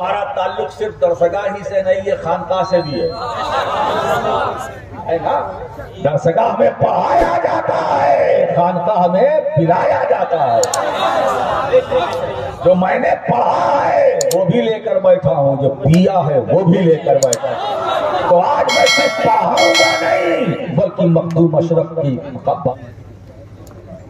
हमारा ताल्लुक सिर्फ दरसगाह ही से नहीं है खानकाह से भी है है ना दरसगाह में पढ़ाया जाता है खानकाह में पिलाया जाता है जो मैंने पढ़ा है वो भी लेकर बैठा हूँ जो पिया है वो भी लेकर बैठा हूँ तो आज मैं सिर्फ पढ़ाऊंगा नहीं बल्कि मखदूम अशरफ की मुकब्बत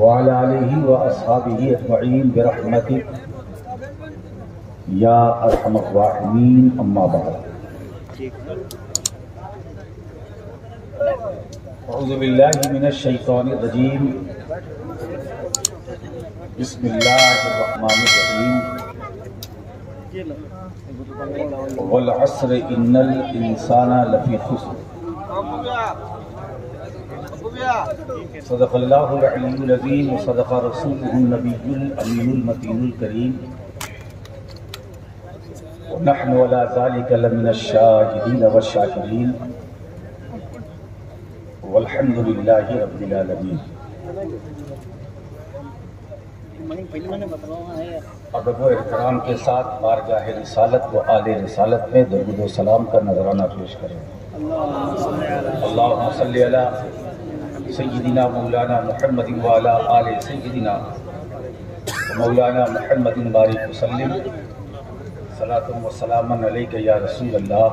वाली व असहाबी अजमैन बरहमत या अरहमीन अम्मा बाबीम बसमीम वसर इन इंसाना लफी खुश सदक अल्लाज़ीम सदक रसूलनबीमतीनकरीम नहनवालामिनशाहिदीन वशाहरीन वलहमदिल्ला रबीआलमीन अदब एहतराम के साथ बारगाह रसालत व आल रसालत में दरुद सलाम का नजराना पेश करें अल्लाह सैदिना मौलाना मोहम्मद वाला आल सैदिना मौलाना मोहम्मद बारिक वसल्लम सलातम व सलामन अलैका या रसूल अल्लाह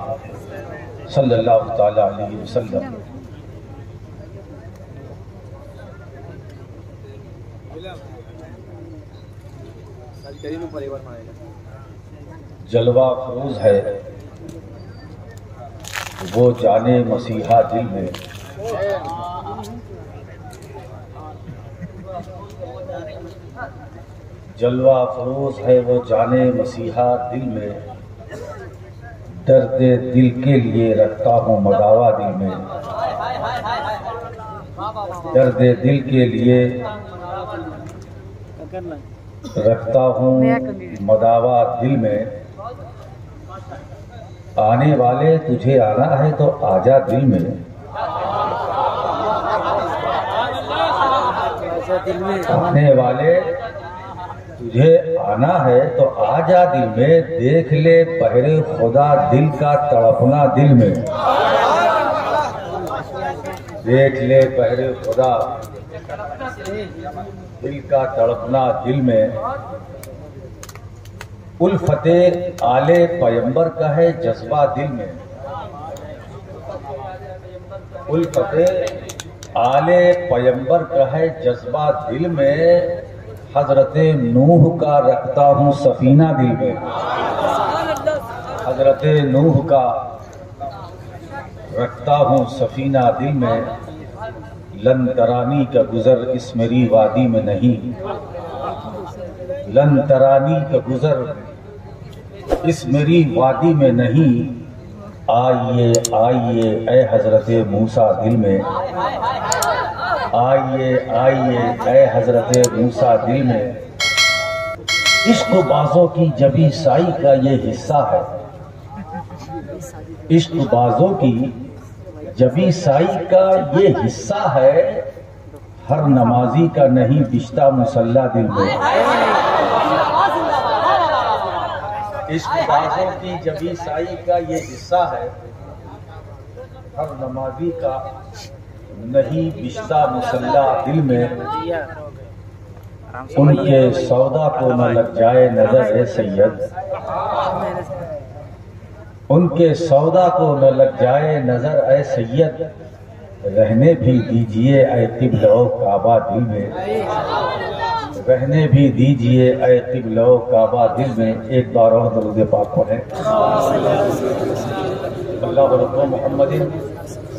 सल्लल्लाहु जलवा फरोज है, वो जाने मसीहा दिल में। जलवा फरोज है वो जाने मसीहा दिल में। दर्द दिल के लिए रखता हूँ मदावा दिल में। दर्द दिल के लिए रखता हूँ मदावा दिल में। आने वाले तुझे आना है तो आजा दिल में। आने वाले तुझे आना है तो आजा दिल में देख ले बहरे खुदा दिल का तड़पना दिल में। देख ले बहरे खुदा दिल का तड़पना दिल में। उल उल्फते आले पैंबर का है जज्बा दिल में। उल उल्फते आले पैंबर का है जज्बा दिल में। हज़रत नूह का रखता हूँ सफीना दिल में हज़रत नूह का रखता हूँ सफीना दिल में। लन तरानी का गुजर इस मेरी वादी में नहीं। लन तरानी का गुजर इस मेरी वादी में नहीं। आइए आइए ए हज़रत मूसा दिल में। आइए आइए ए हज़रत मूसा दिल में। इश्क बाजों की जबी साई का ये हिस्सा है। इश्क बाजों की जबी साई का ये हिस्सा है। हर नमाजी का नहीं, बिश्ता मुसल्ला दिल में। इश्क बाजों की जबी साई का ये हिस्सा है। हर नमाजी का नहीं बिश्ता मुसल्ला दिल में। उनके सौदा को न लग जाए नज़र है सैयद। उनके सौदा को न लग जाए नज़र ए सैयद। रहने भी दीजिए ए तिबलो काबा दिल में। रहने भी दीजिए ए तिबलो काबा दिल में। एक बार और दरुद पाक पढ़े। अल्लाह रब्बु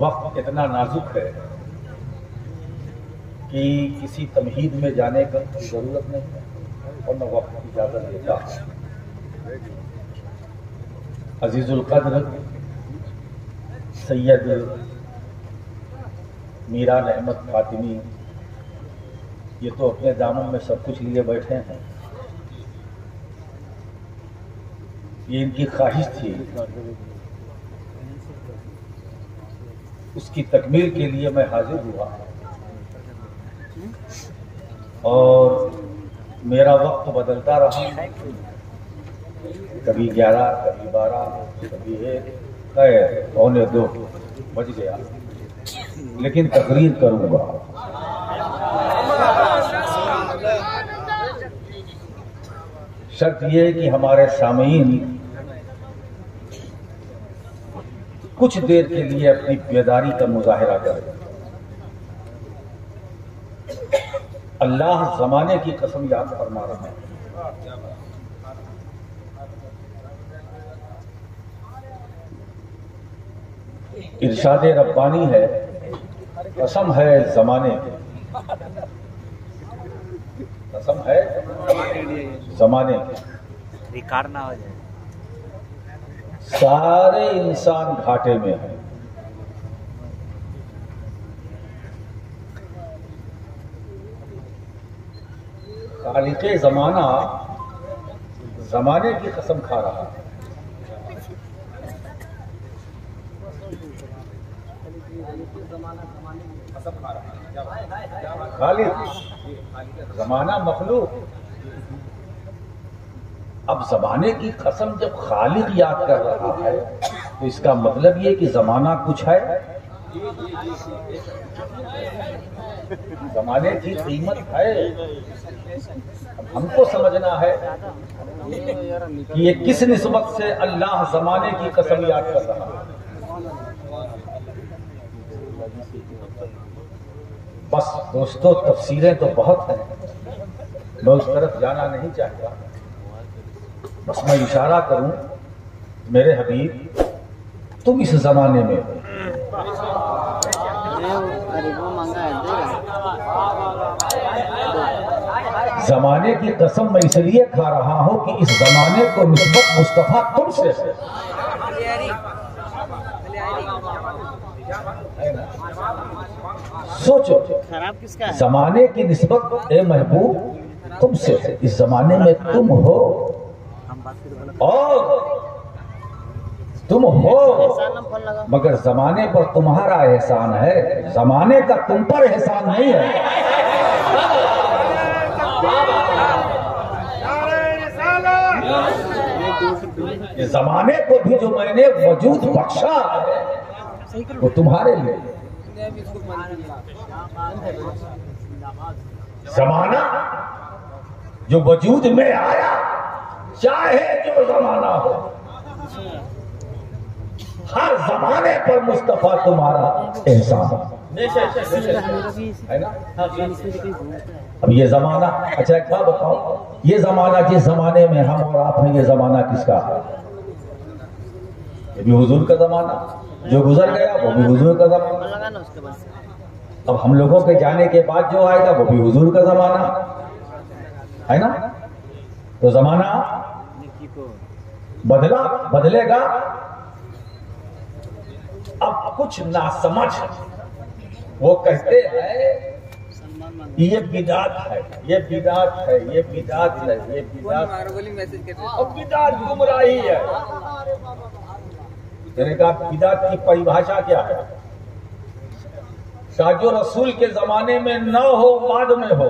वक्त इतना नाजुक है कि किसी तमहीद में जाने का कोई ज़रूरत नहीं है और न वक्त की इजाज़त देता अजीज़ुल कद्र, सैयद मीरान अहमद फातिमी, ये तो अपने दामन में सब कुछ लिए बैठे हैं। ये इनकी ख्वाहिश थी उसकी तकमील के लिए मैं हाजिर हुआ। और मेरा वक्त बदलता रहा। कभी ग्यारह, कभी बारह, कभी एक। खैर, पौने दो बज गया। लेकिन तकरीर करूँगा। शर्त यह है कि हमारे सामीन कुछ देर के लिए अपनी बेदारी का मुजाहरा करें। अल्लाह जमाने की कसम याद फरमा रहा है। इरशाद रब्बानी है, कसम है जमाने की। कसम है जमाने की। रिकॉर्ड ना हो जाए। सारे इंसान घाटे में हैं। खालिक जमाना जमाने की कसम खा रहा है। खालिक जमाना मखलूक। अब जमाने की कसम जब खालिक याद कर रहा है तो इसका मतलब ये कि जमाना कुछ है? जमाने की कीमत है। हमको समझना है कि ये किस निस्बत से अल्लाह जमाने की कसम याद कर रहा है। बस दोस्तों तफसीरें तो बहुत हैं। मैं उस तरफ़ जाना नहीं चाहता। बस मैं इशारा करूँ मेरे हबीब तुम इस जमाने में जमाने की कसम मैं इसलिए खा रहा हूँ कि इस जमाने को नस्बत मुस्तफ़ा तुमसे है। सोचो खराब किसका जमाने की नस्बत ए महबूब तुमसे है। इस जमाने में तुम हो और तुम हो। मगर जमाने पर तुम्हारा एहसान है। जमाने का तुम पर एहसान नहीं है। जमाने को भी जो मैंने वजूद बख्शा वो तुम्हारे लिए जमाना जो वजूद में आया चाहे जो जमाना हो। हर जमाने पर मुस्तफ़ा तुम्हारा एहसान है। ना? अब ये जमाना अच्छा बात बताओ। ये जमाना जिस जमाने में हम और आप हैं, ये जमाना किसका? है ये भी हुजूर का जमाना। जो गुजर गया, वो भी हुजूर का जमाना। अब हम लोगों के जाने के बाद जो आएगा, वो भी हुजूर का जमाना। है ना? तो जमाना बदला बदलेगा। अब कुछ नासमझ। वो कहते हैं ये बिदात है ये बिदात है ये बिदात है ये बिदात अब बिदात गुमराही है। मैंने कहा बिदात की परिभाषा क्या है? का जो रसूल के जमाने में न हो बाद में हो।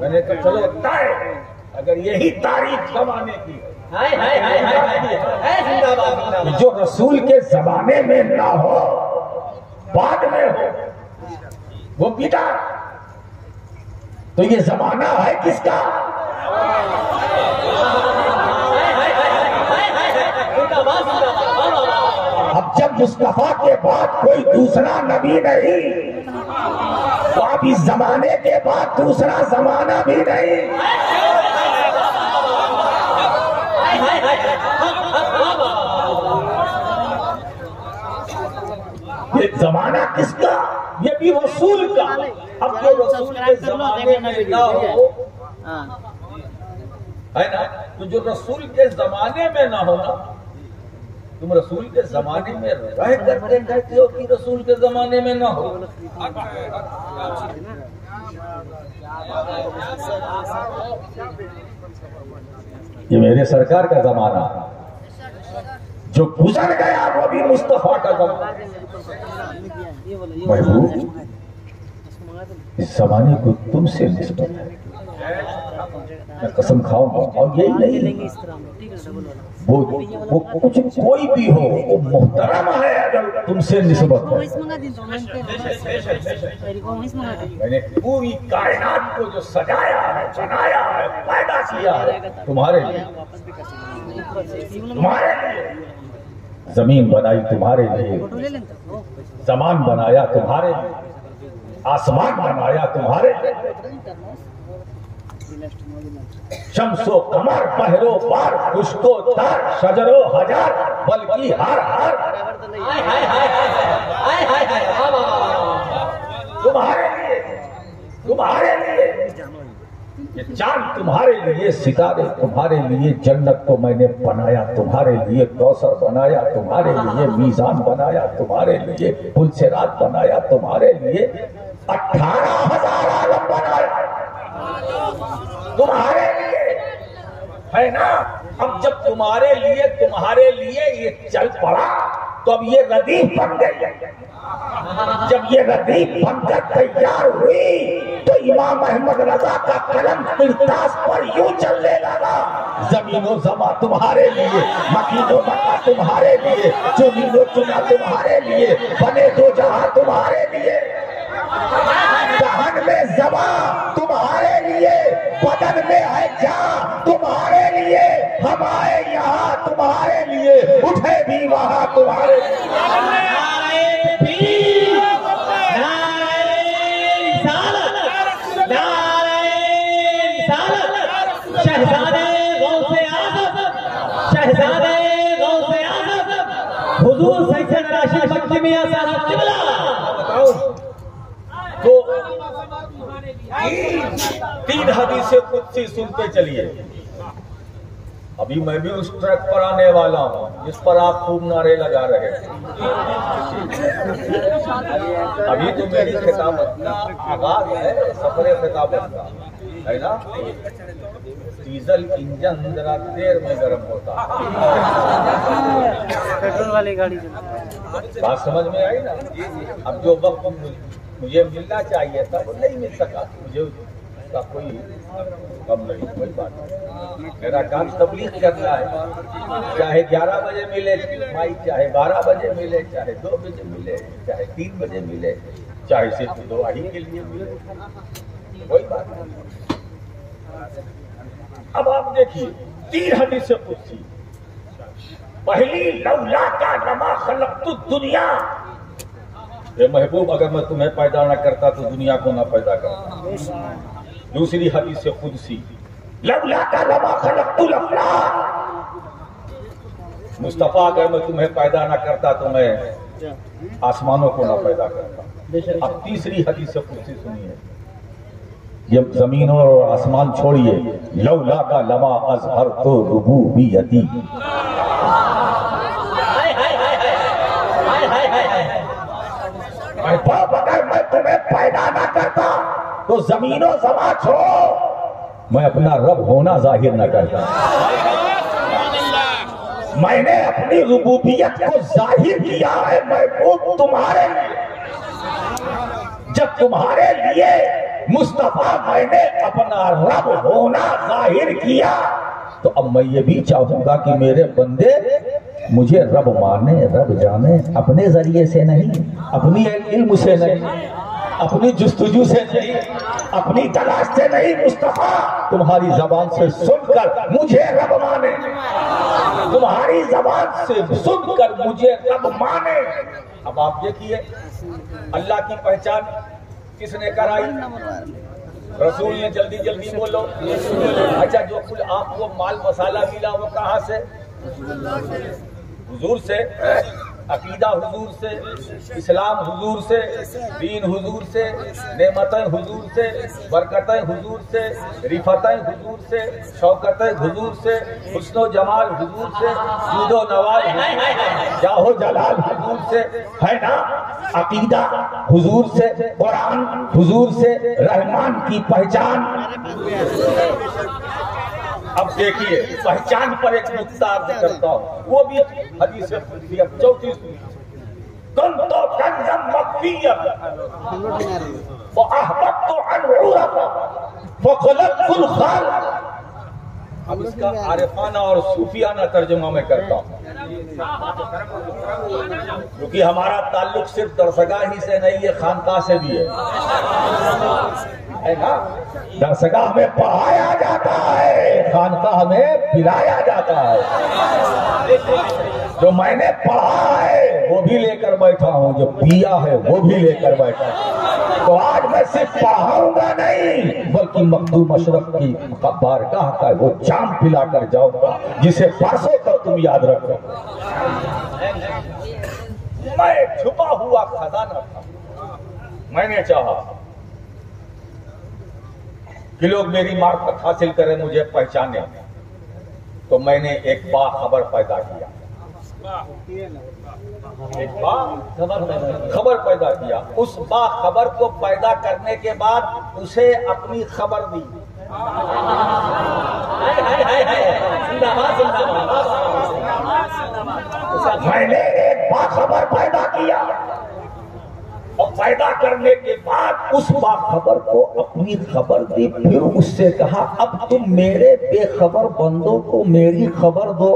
मैंने कहा चलो तय। अगर यही तारीफ़ जमाने की है हाय हाय हाय हाय हाय जिंदाबाद जो रसूल के जमाने में ना हो बाद में हो वो पिता तो ये जमाना है किसका अब जब मुस्तफ़ा के बाद कोई दूसरा नबी नहीं तो अब इस जमाने के बाद दूसरा जमाना भी नहीं ये जमाना किसका? ये भी रसूल का। अब जो रसूल के जमाने में ना हो। हाँ। है ना? तो जो रसूल के जमाने में ना हो ना तुम रसूल के जमाने में रह करके कहते हो कि रसूल के जमाने में ना हो। ये मेरे सरकार का जमाना। जो गुजर गया, वो भी मुस्तफ़ा का जमाना। महबूब, इस जमाने को तुमसे निस्बत मैं कसम खाऊँगा, और यही नहीं। वो वो कुछ कोई भी हो, वो मोहतरम है अगर तुमसे निस्बत मैंने पूरी कायनात को जो सजाया है बनाया है, पैदा किया है, तुम्हारे लिए। तुम्हारे लिए। ज़मीन बनाई तुम्हारे लिए। जमान बनाया तुम्हारे लिए। आसमान बनाया तुम्हारे लिए। शमसो कमर पहरो पार खुशको तार शजरो हज़ार बल्कि हर हर बराबर तो नहीं हाय हाय हाय हाय हाय हाय हाय वाह वाह वाह तुम्हारे लिए तुम्हारे लिए ये चाँद तुम्हारे लिए सितारे तुम्हारे लिए जन्नत को मैंने बनाया तुम्हारे लिए कौसर बनाया तुम्हारे लिए मीजान बनाया तुम्हारे लिए पुल से रात बनाया तुम्हारे लिए अठारह हज़ार आलम बनाया तुम्हारे लिए। है ना? अब जब तुम्हारे लिए तुम्हारे लिए ये चल पड़ा तो अब ये रदीफ बन गई। जब ये रदीफ बनकर तैयार हुई तो इमाम अहमद रजा का कलम किरतास पर यूँ चलने लगा। जमीनो जमा तुम्हारे लिए, मकीनो मक्का तुम्हारे लिए चुनीनो चुना तुम्हारे लिए, बने दो जहाँ तुम्हारे लिए। दहन में जमा तुम्हारे लिए बदन में है जा तुम्हारे लिए हम आए यहाँ तुम्हारे लिए उठे भी वहाँ तुम्हारे शहजादे गौसे आज़म शहजादे गौसे आज़म हुजूर सैयद राशिद मियाँ साहब किबला तो तीन हदीसें कुछ सुनते चलिए। अभी मैं भी उस ट्रैक पर आने वाला हूँ जिस पर आप खूब नारे लगा रहे हैं। अभी तो मेरी खिताबत का आगाज़ है सफ़र खिताबत का है ना? डीजल इंजन जरा देर में गर्म होता। पेट्रोल वाली गाड़ी बात समझ में आई ना? अब जो वक्त मुझे मिलना चाहिए था, वो नहीं मिल सका। मुझे उसका कोई कम नहीं, कोई बात नहीं। मेरा काम तबलीग करना है। चाहे 11 बजे मिले, भाई, चाहे 12 बजे मिले, चाहे 2 बजे मिले, चाहे 3 बजे मिले, चाहे सिर्फ़ दुआही के लिए मिले, कोई बात नहीं। अब आप देखिए, तीन हदीस से पूछी पहली, लौला का नमा खलकतु दुनिया। ये महबूब अगर मैं तुम्हें पैदा ना करता तो दुनिया को ना पैदा करता दूसरी हदीस से खुद सी मुस्तफ़ा अगर मैं तुम्हें पैदा न करता तो मैं आसमानों को ना पैदा करता अब तीसरी हदीस से खुद सी सुनिए ये जमीनों और आसमान छोड़िए लौला का लमा अजहर तो रुबूबियती तुम्हें पैदा ना करता तो जमीनों समा छोड़ो। मैं अपना रब होना ज़ाहिर न करता। मैंने अपनी रुबूबियत को ज़ाहिर किया है महबूब तुम्हारे लिए। जब तुम्हारे लिए मुस्तफ़ा मैंने अपना रब होना ज़ाहिर किया तो अब मैं ये भी चाहूँगा कि मेरे बंदे मुझे रब माने रब जाने, अपने ज़रिए से नहीं, अपनी इल्म से नहीं, अपनी जुस्तजू से नहीं, अपनी तलाश से नहीं, मुस्तफ़ा। तुम्हारी जबान से सुनकर मुझे रब माने। तुम्हारी जबान से सुनकर मुझे रब माने। अब आप देखिए, अल्लाह की पहचान किसने कराई? रसूल ने जल्दी जल्दी बोलो। अच्छा जो कुछ आपको माल मसाला मिला वो कहाँ से? हुजूर से अकीदा हुजूर से इस्लाम हुजूर से दीन हुजूर से नेमतें हुजूर से बरकतें हुजूर से रिफतें हुजूर से शौकतें हुजूर से हुस्नो जमाल हुजूर से जूदो नवाज़ जाहो जलाल हुजूर से है ना अकीदा हुजूर से कुरान हुजूर से रहमान की पहचान अब देखिए, पहचान पर एक करता हूँ वो भी हदीस तो और सूफियाना तर्जुमा में करता हूँ। क्योंकि हमारा ताल्लुक सिर्फ़ दरसगाह ही से नहीं है खानका से भी है। है ना? दरसगाह में पढ़ाया जाता है, खानकाह में पिलाया जाता है। जो मैंने पढ़ा है, वो भी लेकर बैठा हूँ। जो पिया है, वो भी लेकर बैठा हूँ। तो आज मैं सिर्फ़ पढ़ाऊँगा नहीं, बल्कि मखदूम अशरफ की बारगाह का वो जाम पिला कर जाऊँगा, जिसे परसों तक तुम याद रखो। मैं छुपा हुआ खजाना था। मैंने चाहा कि लोग मेरी मार्फत हासिल करें, मुझे पहचाने तो मैंने एक बाखबर पैदा किया। एक खबर पैदा किया। उस बाखबर को पैदा करने के बाद उसे अपनी खबर दी। मैंने एक बाखबर पैदा किया। पैदा करने के बाद उस बाखबर को अपनी खबर दी। फिर उससे कहा, अब तुम मेरे बेखबर बंदों को मेरी खबर दो।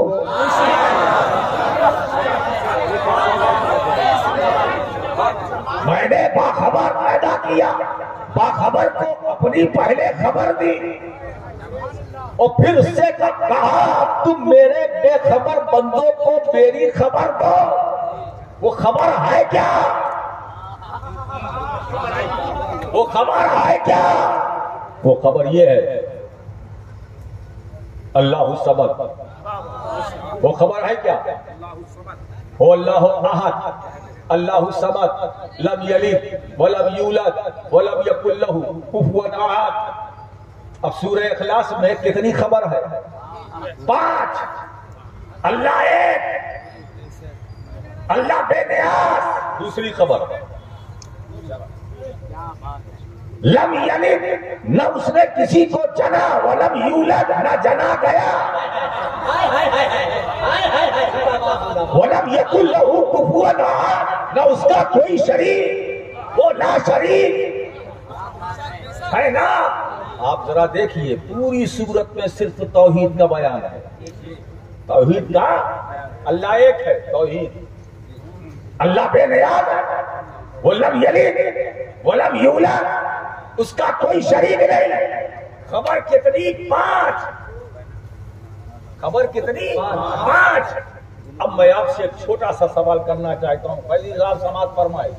मैंने बाखबर पैदा किया। बाखबर को अपनी पहले खबर दी। और फिर उससे कहा तुम मेरे बेखबर बंदों को मेरी खबर दो। वो खबर है क्या? वो खबर है क्या? वो खबर ये है। अल्लाह सबक वो खबर है क्या? वो अल्लाह अहद। अल्लाह सबक लब यलिद वलम यूलद वलम यकुल लहू कुफुवन अहद। अब सूरह इखलास में कितनी खबर है? पाँच। अल्लाह एक। अल्लाह बेनियाज। दूसरी खबर। लम यलिद न उसने किसी को जना वलम यूलद न जना गया। वलम यकुल लहू न उसका कोई शरीर वो ना शरीर। है ना? आप जरा देखिए पूरी सूरत में सिर्फ़ तौहीद का बयान है। तौहीद का अल्लाह एक है तौहीद। अल्लाह बेनियाज है। वो लम यलिद वो लम यूलद उसका कोई शरीक नहीं खबर कितनी पाँच खबर कितनी पाँच अब मैं आपसे एक छोटा सा सवाल करना चाहता हूँ पहली लाल समाज फरमाए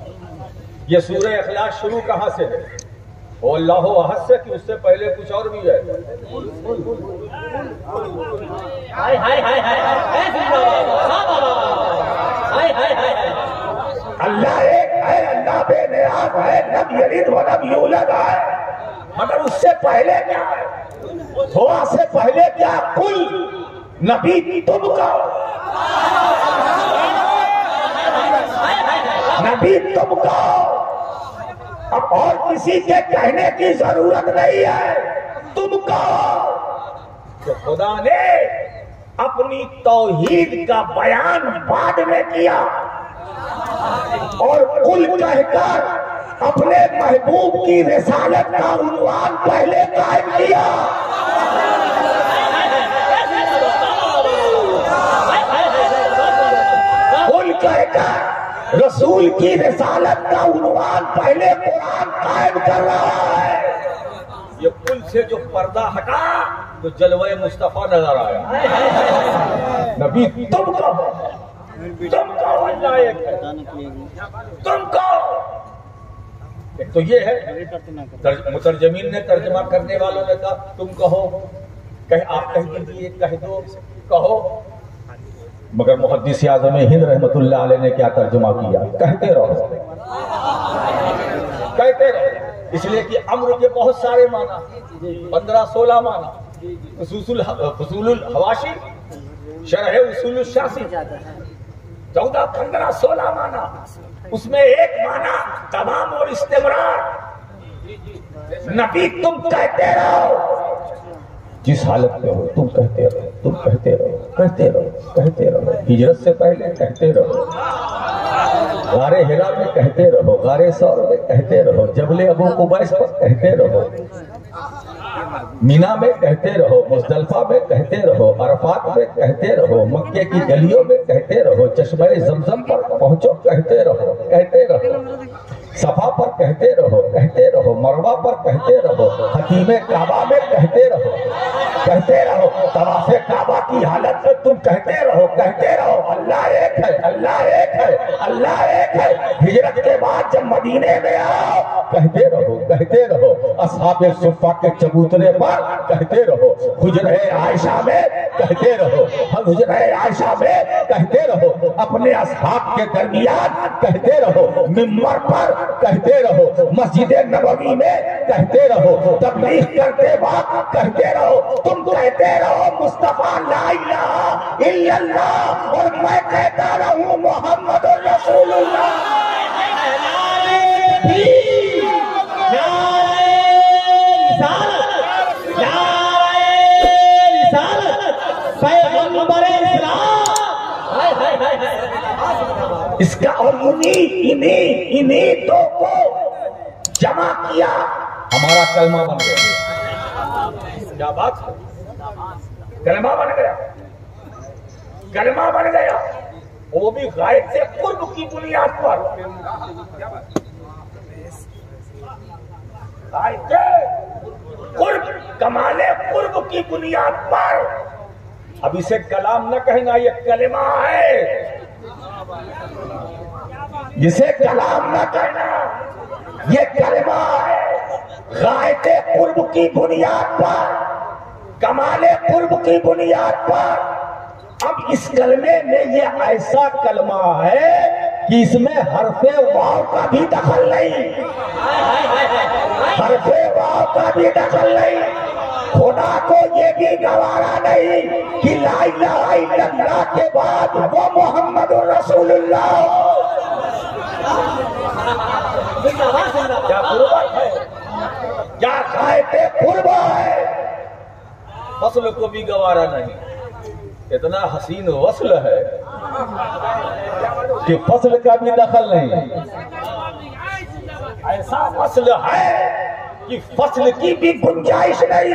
ये सूर्य अखलास शुरू कहाँ से है वो अल्लाह अहद से कि उससे पहले कुछ और भी है हाय हाय हाय हाय हाय बेनियाज है लब यलिद व लब यूलद है। मगर उससे पहले क्या थोड़ा से पहले क्या कुल नबी तुम का नबी तुम का अब और किसी के कहने की ज़रूरत नहीं है। तुम कहो तो खुदा ने अपनी तौहीद का बयान बाद में किया। और कुल कहकर अपने महबूब की रिसालत का उन्वान पहले कायम किया। कुल कहकर रसूल की रिसालत का उन्वान पहले कुरान कायम कर रहा है। ये पुल से जो पर्दा हटा तो जलवे मुस्तफ़ा नज़र आया। नबी, तुम कहो। तुम कहो तुम कहो। एक तो ये है। तर्ज- मुतरजमीन ने तर्जमा करने वालों ने कहा तुम कहो। कह आप कह दीजिए कह दो कहो। मगर मुहद्दिस आज़म हिंद रहमत ने क्या तर्जुमा किया? कहते रहो। कहते रहो। इसलिए कि अम्र के बहुत सारे माना। पंद्रह सोलह माना। उसूलुल हवाशी शरह उसूल शासी। चौदह, पंद्रह, सोलह माना। उसमें एक माना, तमाम और इस्तेमरार नबी, तुम कहते रहो। जिस हालत में हो, तुम कहते रहो, तुम कहते रहो कहते रहो कहते रहो। हिजरत से पहले कहते रहो। गारे हिरा में कहते रहो, गारे सौर में कहते रहो। जबले अबू कुबैस पर कहते रहो। मीना में कहते रहो, मुजदलफा में कहते रहो, अरफात में कहते रहो, मक्के की गलियों में कहते रहो चश्मे जमजम पर पहुंचो, कहते रहो कहते रहो। सफ़ा पर कहते रहो कहते रहो मरवा पर कहते रहो हकीम काबा में कहते रहो कहते रहो तवाफे काबा की हालत में तुम कहते रहो कहते रहो अल्लाह एक है अल्लाह एक है अल्लाह एक है हिजरत के बाद जब मदीने में आओ कहते रहो कहते रहो असहाब सुफा के चबूतरे पर कहते रहो हुजरे आयशा में कहते रहो हम हुजरे आयशा में कहते रहो अपने असहाब के दरमियान कहते रहो मिम्बर पर कहते रहो। मस्जिद नबवी में कहते रहो। तबलीग करते वक्त कहते रहो। तुम कहते रहो, मुस्तफ़ा ला इल्लल्लाह और मैं कहता रहूँ मोहम्मद रसूलुल्लाह। इसका और इन्हीं इन्हीं इन्हीं दो को जमा किया। हमारा कलमा बन गया। क्या बात? कलमा बन गया। कलमा बन गया। वो भी गायब से कुर्ब की बुनियाद पर। गायब से कुर्ब कमाले कुर्ब की बुनियाद पर। अब इसे कलाम न कहना ये कलमा है। जिसे कलाम न कहना, ये कलमा गायते कुर्ब की बुनियाद पर, कमाले कुर्ब की बुनियाद पर। अब इस कलमे में ये ऐसा कलमा है कि इसमें हरफे वाव का भी दखल नहीं। हरफे वाव का भी दखल नहीं। खुदा को ये भी गवारा नहीं कि ला इलाहा इल्लल्लाह के बाद वो मोहम्मद रसूलुल्लाह क्या है खाए पूर्व है फ़सल को भी गवारा नहीं इतना हसीन वसल है कि फ़सल का भी दखल नहीं ऐसा फ़सल है कि फ़सल की भी गुंजाइश नहीं।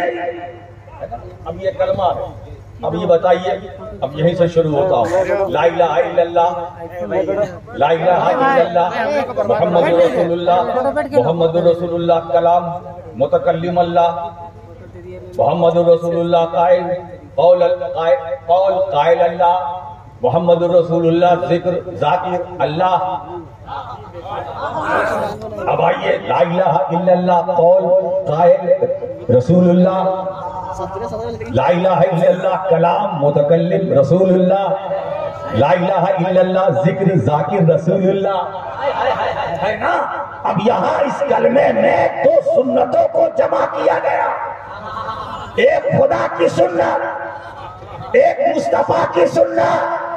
अब ये कलमा है। अब ये बताइए, अब यहीं से शुरू होता हूँ। ला इलाहा इल्लल्लाह, ला इलाहा इल्लल्लाह मोहम्मद रसूलुल्लाह मोहम्मद रसूलुल्लाह कलाम मुतकल्लिम अल्लाह मोहम्मद रसूलुल्लाह कायल कौल कायल अल्लाह मोहम्मद रसूलुल्लाह ज़िक्र, जाकिर, अल्लाह। अब आइए, ला इलाहा इल्लल्लाह, कौल कायल रसूलुल्लाह। ला इलाहा इल्लल्लाह, कलाम मुतकल्लिम रसूलुल्लाह। ला इलाहा इल्लल्लाह, ज़िक्र, जाकिर, रसूलुल्लाह। है ना अब यहाँ इस कलमे में दो सुन्नतों को जमा किया गया। एक खुदा की सुन्नत, एक मुस्तफ़ा की सुन्नत।